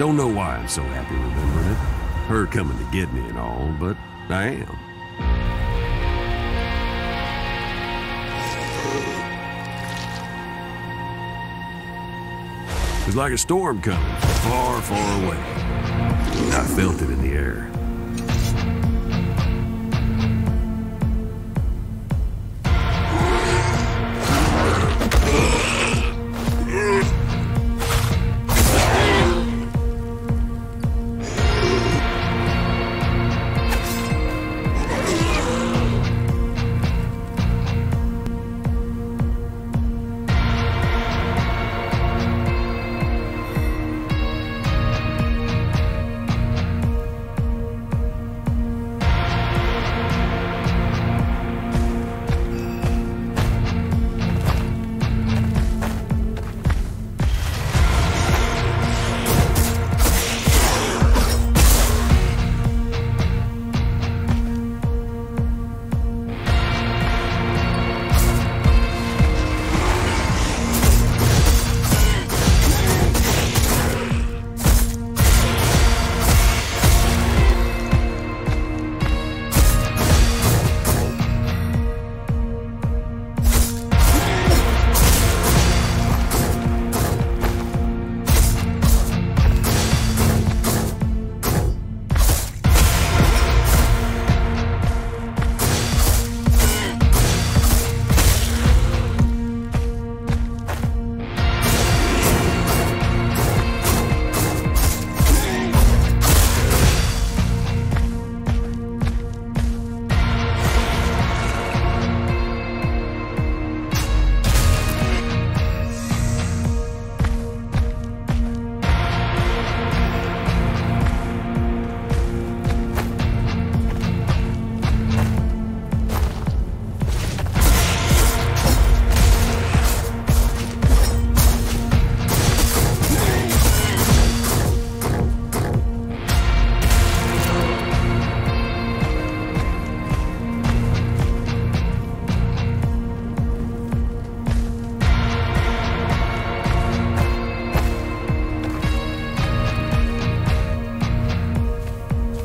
Don't know why I'm so happy remembering it. Her coming to get me and all, but I am. It's like a storm coming far, far away. I felt it in the air.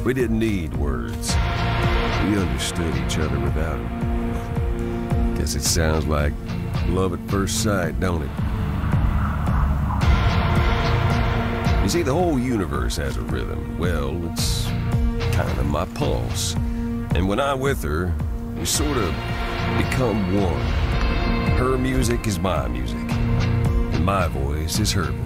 We didn't need words. We understood each other without them. Guess it sounds like love at first sight, don't it? You see, the whole universe has a rhythm. Well, it's kind of my pulse. And when I'm with her, we sort of become one. Her music is my music, and my voice is her voice.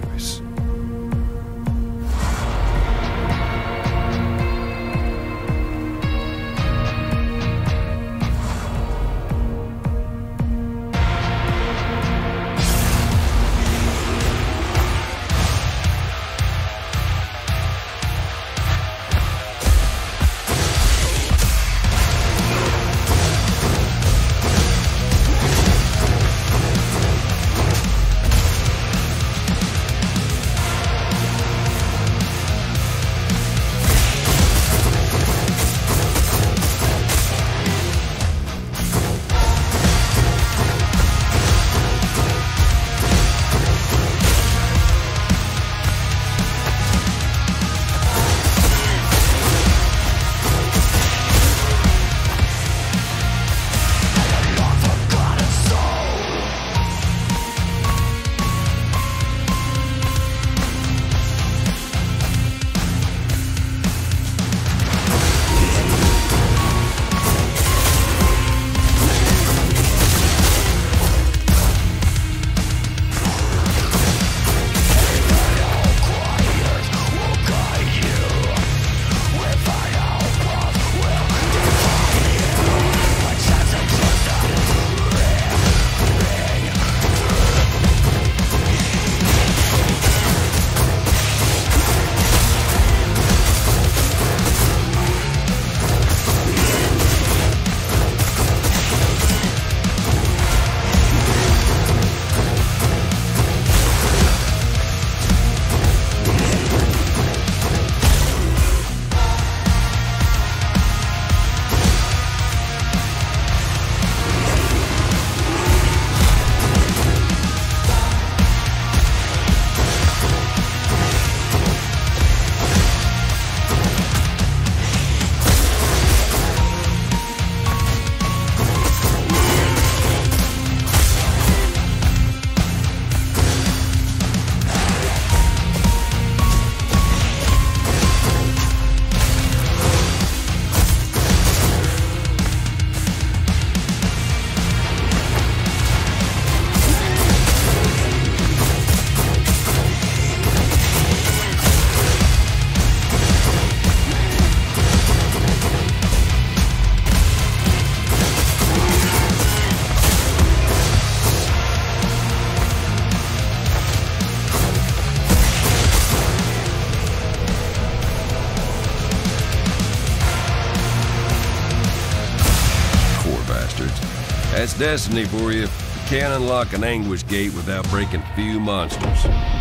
That's destiny for you. You can't unlock an anguish gate without breaking a few monsters.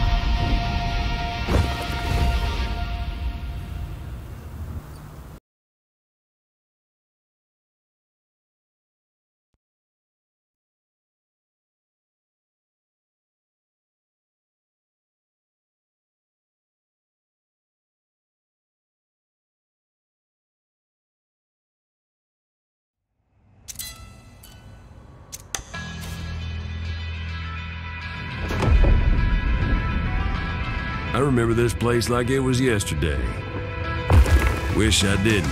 I remember this place like it was yesterday. Wish I didn't.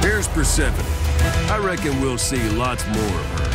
Here's Persephone. I reckon we'll see lots more of her.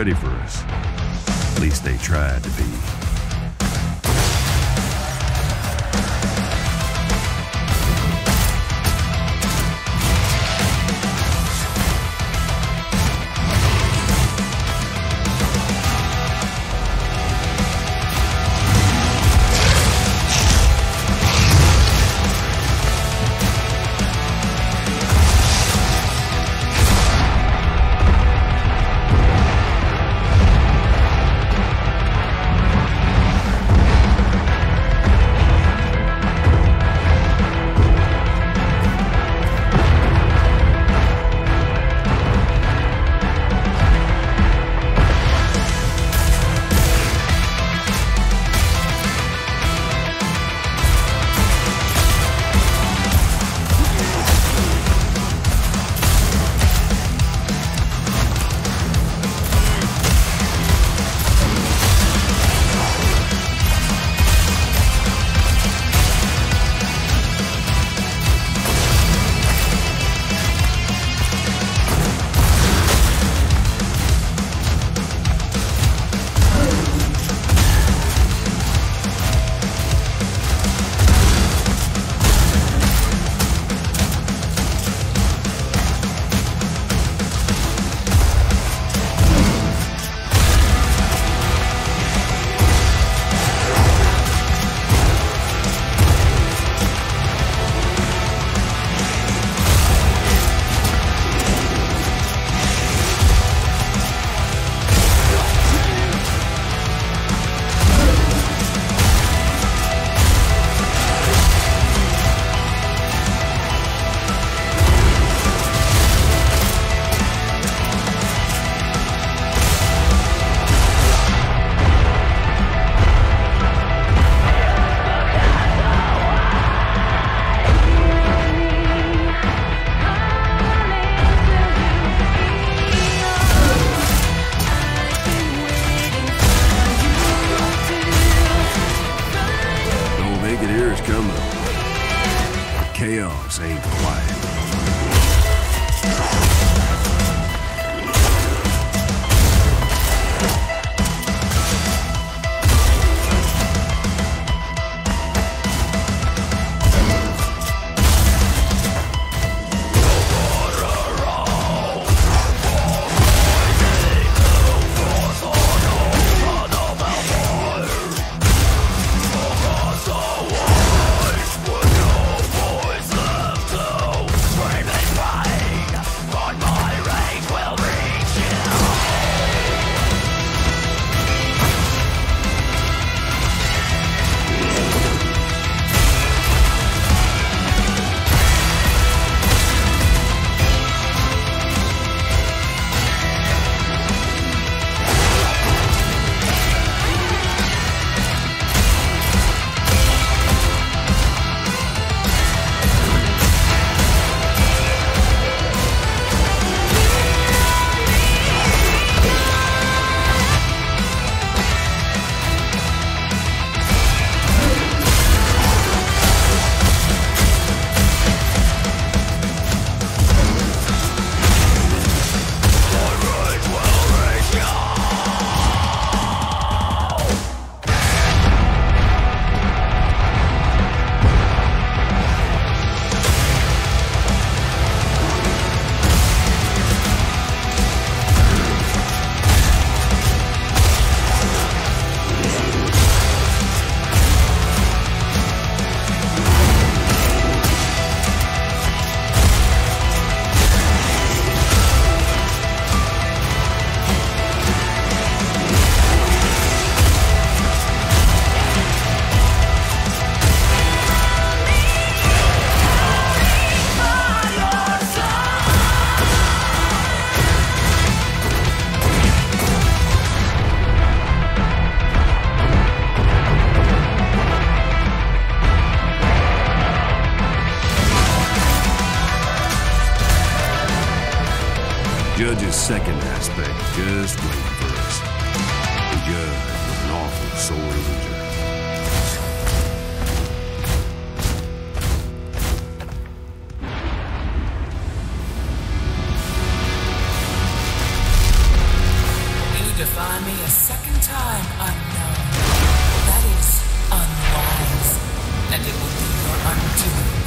Ready for us. At least they tried to be. me a second time, unknown. That is unwise, and it will be your undoing.